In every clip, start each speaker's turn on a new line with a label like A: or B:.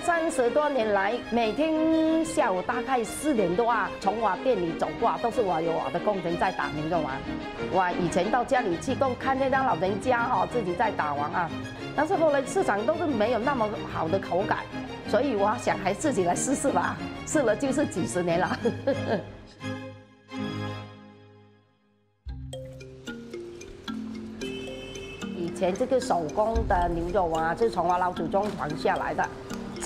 A: 三十多年来，每天下午大概四点多啊，从我店里走过，都是我有我的工人在打牛肉丸。我以前到家里去，都看见那老人家哈自己在打完啊，但是后来市场都是没有那么好的口感，所以我想还自己来试试吧。试了就是几十年了。以前这个手工的牛肉丸啊，是从我老祖宗传下来的。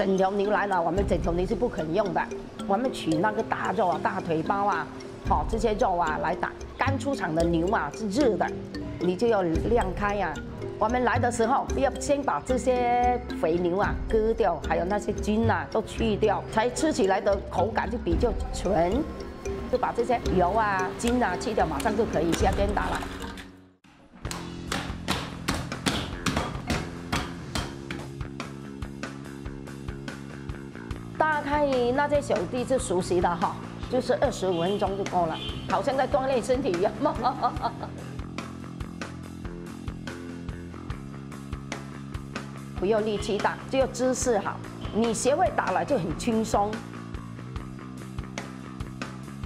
A: 整条牛来了，我们整条牛是不肯用的，我们取那个大肉啊、大腿包啊，好这些肉啊来打。刚出厂的牛啊是热的，你就要晾开呀。我们来的时候要先把这些肥牛啊割掉，还有那些筋啊都去掉，才吃起来的口感就比较纯。就把这些油啊、筋啊去掉，马上就可以下边打了。大概那些小弟是熟悉的哈，就是二十五分钟就够了，好像在锻炼身体一样。不要力气大，只要姿势好，你学会打了就很轻松。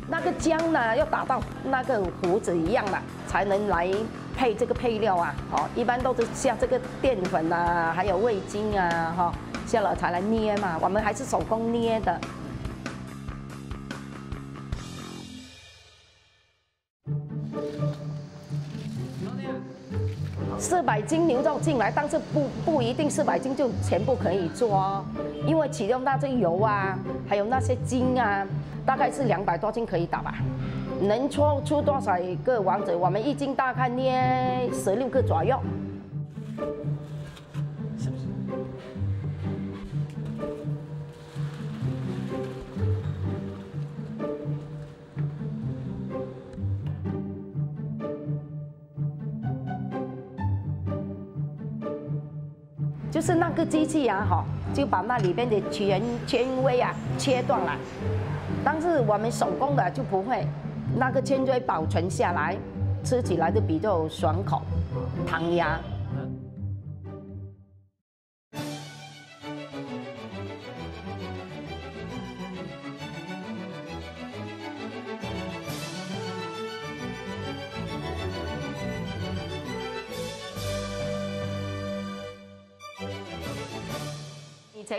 A: 那个姜呢，要打到那个胡子一样的，才能来配这个配料啊。哦，一般都是像这个淀粉啊，还有味精啊，哈。下了才来捏嘛，我们还是手工捏的。四百斤牛肉进来，但是不不一定四百斤就全部可以做哦，因为其中那些油啊，还有那些筋啊，大概是两百多斤可以打吧。能搓出多少个丸子？我们一斤大概捏十六个左右。就是那个机器啊，哈，就把那里边的全纤维啊切断了，但是我们手工的就不会，那个纤维保存下来，吃起来就比较爽口，弹牙。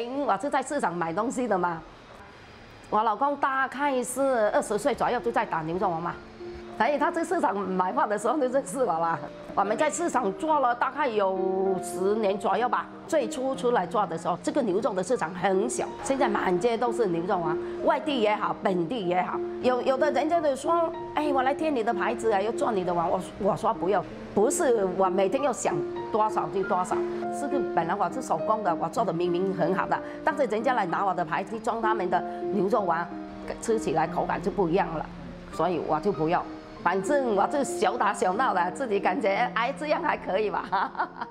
A: 前我是在市场买东西的嘛，我老公大概是二十岁左右就在打牛肉丸嘛，所以他在市场买饭的时候就认识我了。我们在市场做了大概有十年左右吧。最初出来做的时候，这个牛肉的市场很小，现在满街都是牛肉丸，外地也好，本地也好，有有的人家就说，哎，我来贴你的牌子啊，要做你的丸。我我说不用，不是我每天要想多少就多少，是个本来我是手工的，我做的明明很好的，但是人家来拿我的牌子装他们的牛肉丸，吃起来口感就不一样了，所以我就不要。反正我就小打小闹的，自己感觉哎这样还可以吧。哈哈哈